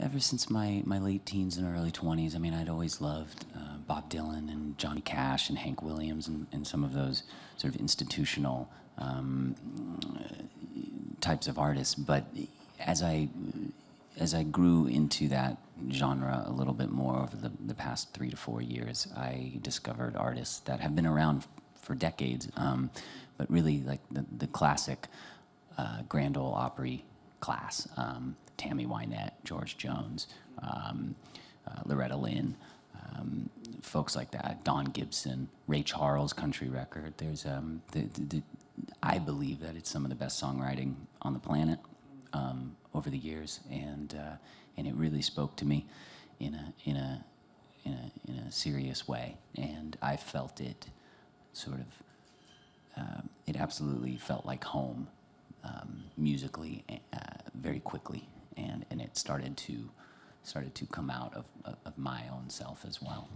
Ever since my, my late teens and early 20s, I mean, I'd always loved uh, Bob Dylan and Johnny Cash and Hank Williams and, and some of those sort of institutional um, types of artists. But as I, as I grew into that genre a little bit more over the, the past three to four years, I discovered artists that have been around for decades, um, but really like the, the classic uh, Grand Ole Opry class. Um, Tammy Wynette, George Jones, um, uh, Loretta Lynn, um, folks like that, Don Gibson, Ray Charles country record. There's, um, the, the, the, I believe that it's some of the best songwriting on the planet um, over the years, and uh, and it really spoke to me in a in a in a in a serious way, and I felt it sort of. Uh, it absolutely felt like home um, musically very quickly and, and it started to started to come out of, of, of my own self as well.